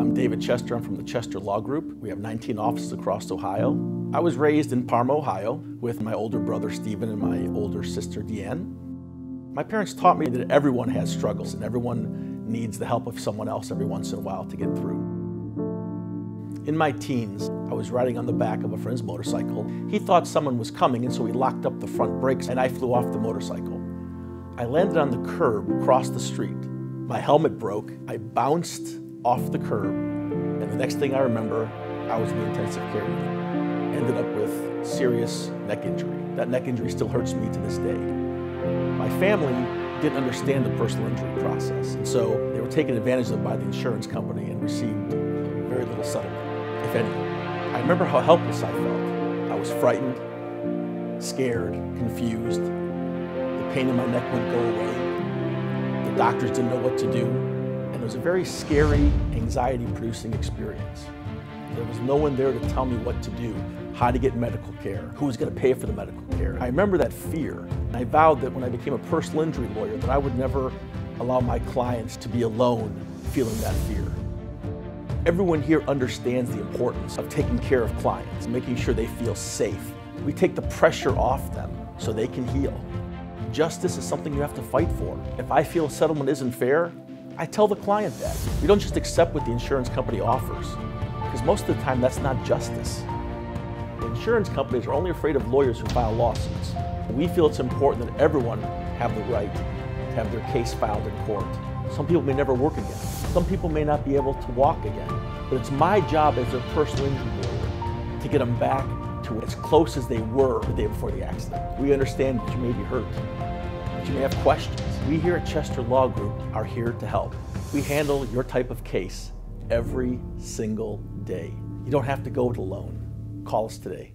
I'm David Chester. I'm from the Chester Law Group. We have 19 offices across Ohio. I was raised in Parma, Ohio, with my older brother Stephen and my older sister Deanne. My parents taught me that everyone has struggles and everyone needs the help of someone else every once in a while to get through. In my teens, I was riding on the back of a friend's motorcycle. He thought someone was coming, and so he locked up the front brakes, and I flew off the motorcycle. I landed on the curb across the street. My helmet broke. I bounced off the curb, and the next thing I remember, I was in the intensive care unit. Ended up with serious neck injury. That neck injury still hurts me to this day. My family didn't understand the personal injury process, and so they were taken advantage of by the insurance company and received very little settlement if any. I remember how helpless I felt. I was frightened, scared, confused. The pain in my neck wouldn't go away. The doctors didn't know what to do. And it was a very scary, anxiety producing experience. There was no one there to tell me what to do, how to get medical care, who was going to pay for the medical care. I remember that fear. I vowed that when I became a personal injury lawyer that I would never allow my clients to be alone feeling that fear. Everyone here understands the importance of taking care of clients, making sure they feel safe. We take the pressure off them so they can heal. Justice is something you have to fight for. If I feel a settlement isn't fair, I tell the client that. We don't just accept what the insurance company offers, because most of the time that's not justice. The insurance companies are only afraid of lawyers who file lawsuits. We feel it's important that everyone have the right to have their case filed in court. Some people may never work again. Some people may not be able to walk again. But it's my job as a personal injury lawyer to get them back to as close as they were the day before the accident. We understand that you may be hurt, you may have questions. We here at Chester Law Group are here to help. We handle your type of case every single day. You don't have to go it alone. Call us today.